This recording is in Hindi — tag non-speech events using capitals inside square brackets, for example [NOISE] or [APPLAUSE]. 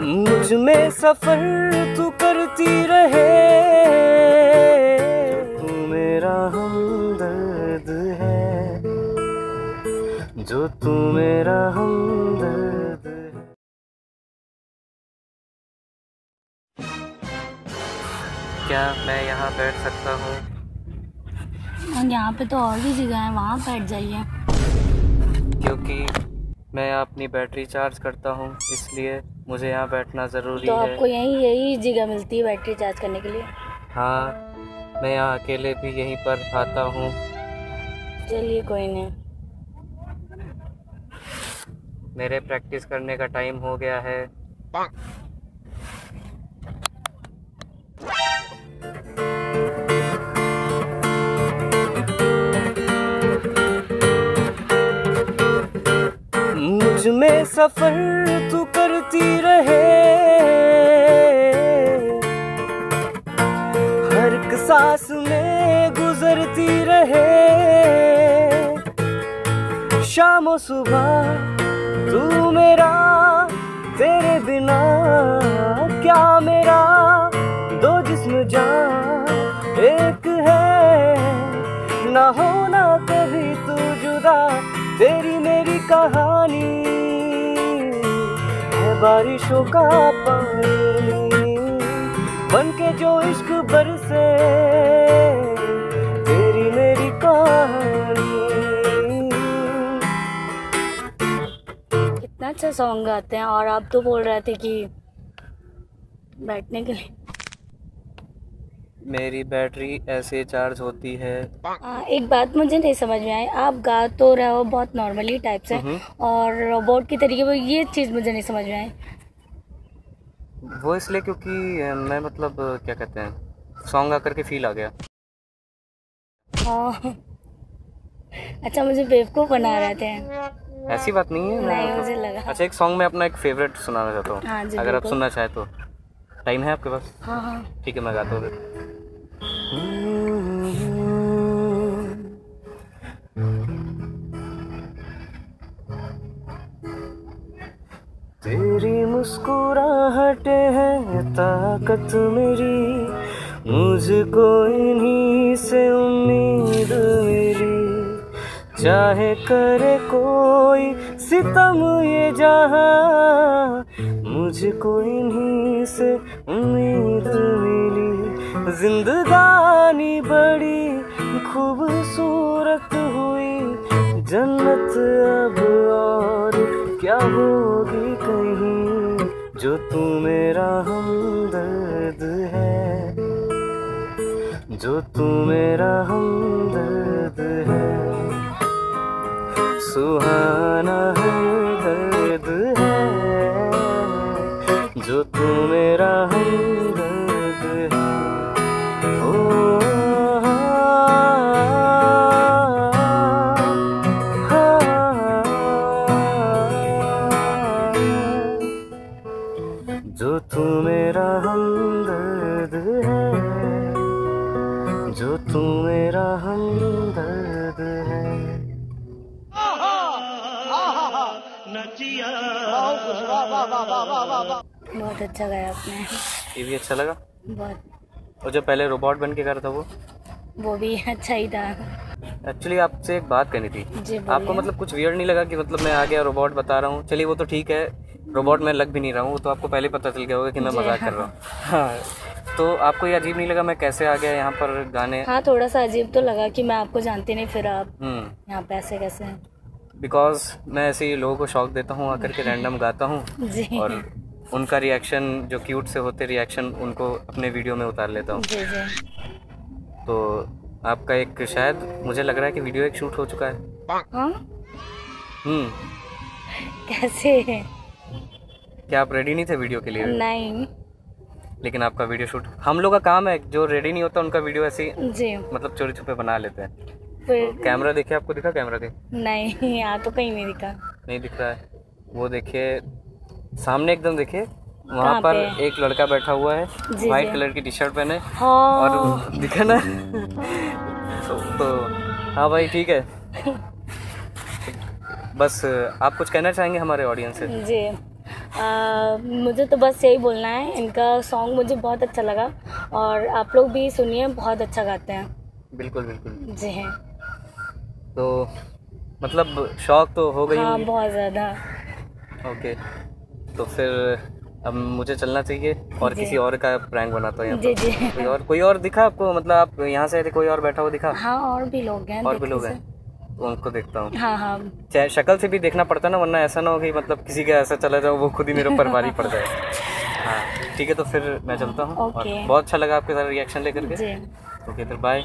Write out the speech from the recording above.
मुझमें सफ़र तू करती रहे। तू मेरा हमदर्द है। जो तू मेरा हमदर्द क्या मैं यहाँ बैठ सकता हूँ? और यहाँ पे तो और भी जगह है वहाँ बैठ जाइए। क्योंकि मैं अपनी बैटरी चार्ज करता हूँ इसलिए मुझे यहाँ बैठना ज़रूरी तो है। आपको यहीं यही जगह मिलती है बैटरी चार्ज करने के लिए? हाँ मैं यहाँ अकेले भी यहीं पर आता हूँ। चलिए कोई नहीं। मेरे प्रैक्टिस करने का टाइम हो गया है। मुझमें सफ़र तू करती रहे। हर सांस में गुजरती रहे। शाम सुबह, तू मेरा, तेरे बिना, क्या मेरा? दो जिस्म जान, एक है। ना होना कभी तू जुदा, तेरी बारिशों का पानी बन के जो इश्क बरसे, तेरी मेरी कहानी। कितना अच्छा सॉन्ग गाते हैं और आप तो बोल रहे थे कि बैठने के लिए। मेरी बैटरी ऐसे चार्ज होती है। आ, एक बात मुझे नहीं समझ में आई। आप गा तो रहे हो बहुत नॉर्मली टाइप से। और रोबोट की तरीके पर ये चीज़ मुझे नहीं समझ में आई। वो इसलिए क्योंकि मैं मतलब क्या कहते हैं सॉन्ग गा करके फील आ गया। हाँ। अच्छा मुझे बेवकूफ़ बना रहे थे। ऐसी बात नहीं है नहीं मतलब- मुझे लगा। अच्छा एक सॉन्ग मैं अपना एक फेवरेट सुनाना चाहता हाँ। हूँ अगर आप सुनना चाहे तो। टाइम है आपके पास? हाँ हाँ। ठीक है मैं गाता हूँ तेरी मुस्कुराहट है, ताकत मेरी। मुझको इन्हीं से उम्मीद मेरी। चाहे करे कोई सितम ये जहाँ, मुझको इन्हीं से उम्मीद मिली जिंदगानी बड़ी खूबसूरत हुई। जन्नत अब और क्या होगी कहीं? जो तू मेरा हमदर्द है। जो तू मेरा हमदर्द है। सुहाना जो तू मेरा हमदर्द है जो तू मेरा हमदर्द है। बहुत अच्छा गाया आपने। ये भी अच्छा लगा? बहुत। और जो पहले रोबोट बन के कर था वो? वो भी अच्छा ही था। एक्चुअली आपसे एक बात कहनी थी। आपको मतलब कुछ वियर नहीं लगा कि मतलब मैं आ गया रोबोट बता रहा हूँ? चलिए वो तो ठीक है। रोबोट में लग भी नहीं रहा हूँ तो आपको पहले पता चल गया होगा कि मैं मज़ाक कर रहा हूँ। हाँ तो आपको ये अजीब नहीं लगा मैं कैसे आ गया यहाँ पर गाने? हाँ थोड़ा सा अजीब तो लगा कि मैं आपको जानती नहीं फिर आप हम्म। यहाँ पे ऐसे कैसे हैं? बिकॉज़ मैं ऐसे ही लोगों को शौक देता हूँ आकर के रैंडम गाता हूँ और उनका रिएक्शन जो क्यूट से होते रिएक्शन उनको अपने वीडियो में उतार लेता हूँ। तो आपका एक शायद मुझे लग रहा है कि वीडियो एक शूट हो चुका है। हाँ? हम्म। कैसे? क्या आप रेडी नहीं थे वीडियो के लिए? नहीं। लेकिन आपका वीडियो शूट हम लोग का काम है जो रेडी नहीं होता उनका वीडियो ऐसे जी। मतलब चोरी छुपे बना लेते हैं। फिर कैमरा देखे आपको दिखा कैमरा के नहीं यहाँ तो कहीं नहीं दिखा। नहीं दिख रहा है। वो देखिए सामने एकदम देखिए वहाँ पर एक लड़का बैठा हुआ है जी, वाइट कलर की टी शर्ट पहने। हाँ। और दिखा ना? तो, तो हाँ भाई ठीक है। [LAUGHS] बस आप कुछ कहना चाहेंगे हमारे ऑडियंस से? जी। आ, मुझे तो बस यही बोलना है। इनका सॉन्ग मुझे बहुत अच्छा लगा और आप लोग भी सुनिए बहुत अच्छा गाते हैं। बिल्कुल बिल्कुल। जी हैं। तो मतलब शौक तो हो गई हाँ बहुत ज़्यादा। ओके तो फिर अब मुझे चलना चाहिए और किसी और का प्रैंक बनाता हूँ यहाँ जी जी। कोई और कोई और दिखा आपको? मतलब आप यहाँ से कोई और बैठा हुआ दिखा? हाँ और भी लोग हैं और भी लोग हैं। तो उनको देखता हूँ। हाँ हाँ। चाहे शक्ल से भी देखना पड़ता है ना वरना ऐसा ना हो कि मतलब किसी का ऐसा चला जाओ वो खुद ही मेरे ऊपर [LAUGHS] भारी पड़ जाए। हाँ ठीक है तो फिर मैं चलता हूँ। बहुत अच्छा लगा आपके साथ रिएक्शन लेकर के। ओके फिर बाय